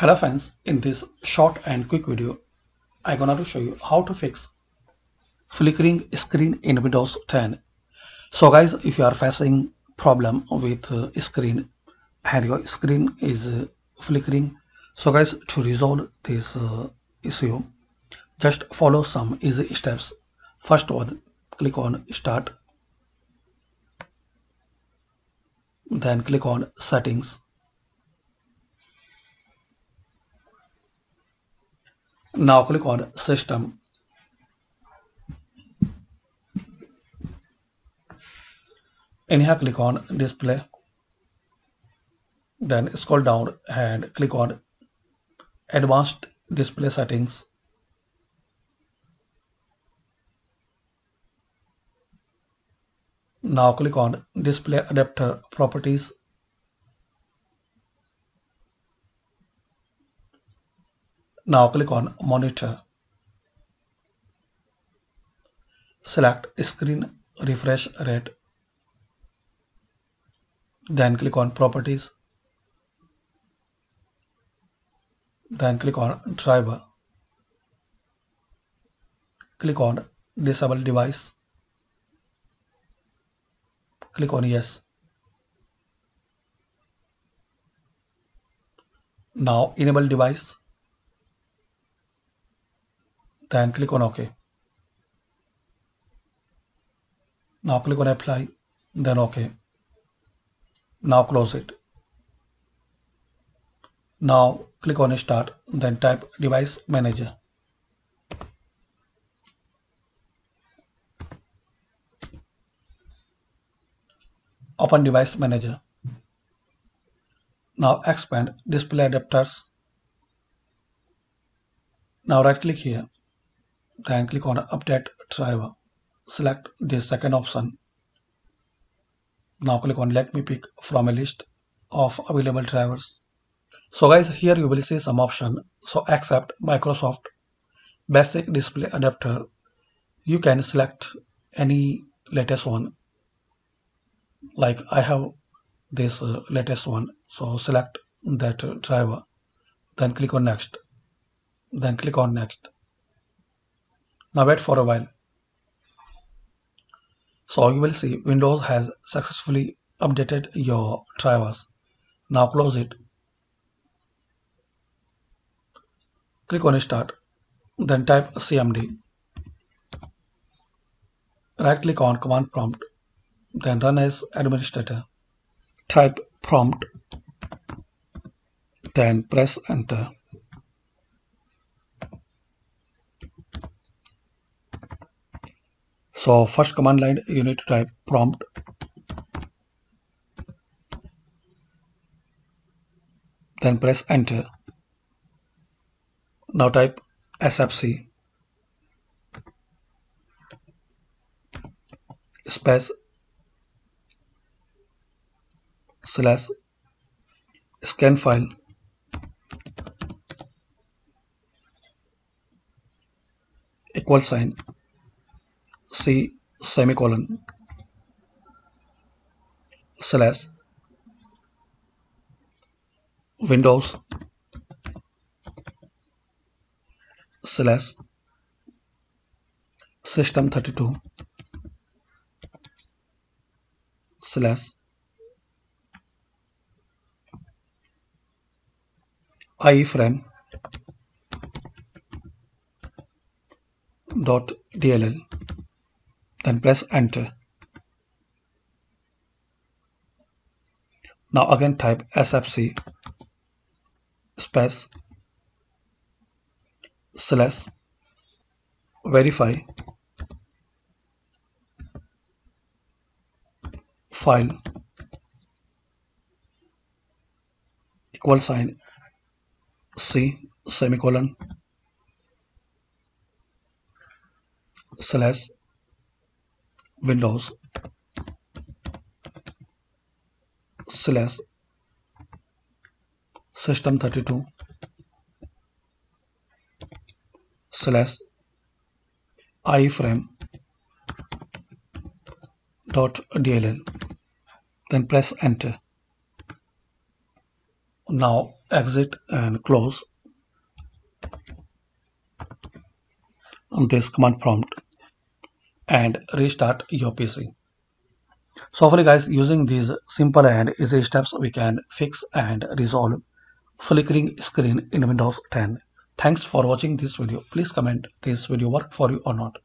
Hello friends, in this short and quick video, I'm gonna to show you how to fix flickering screen in Windows 10. So guys, if you are facing problem with uh, screen and your screen is uh, flickering, so guys, to resolve this uh, issue, just follow some easy steps. First one, click on Start, then click on Settings Now click on System. And here click on Display. Then scroll down and click on Advanced Display Settings. Now click on Display Adapter Properties Now click on monitor. Select screen refresh rate. Then click on properties. Then click on driver. Click on disable device. Click on yes. Now enable device then click on OK. Now click on apply, then OK. Now close it. Now click on start, then type device manager. Open device manager. Now expand display adapters. Now right click here then click on update driver. Select the second option. Now click on let me pick from a list of available drivers. So guys here you will see some option. So accept microsoft basic display adapter. You can select any latest one. Like i have this uh, latest one. So select that driver. Then click on next. Then click on next now wait for a while. So you will see Windows has successfully updated your drivers. Now close it. Click on start. Then type CMD. Right click on command prompt. Then run as administrator. Type prompt. Then press enter. So first command line you need to type prompt. Then press enter. Now type sfc space slash scan file. Equal sign C semicolon. Slash. Windows. Slash. System32 slash. Ieframe dot dll then press enter. Now again type sfc space slash verify file equal sign c semicolon slash windows slash system32 slash ieframe dot dll then press enter. Now exit and close on this command prompt and restart your PC. So hopefully guys using these simple and easy steps we can fix and resolve flickering screen in Windows 10. Thanks for watching this video. Please comment this video work for you or not.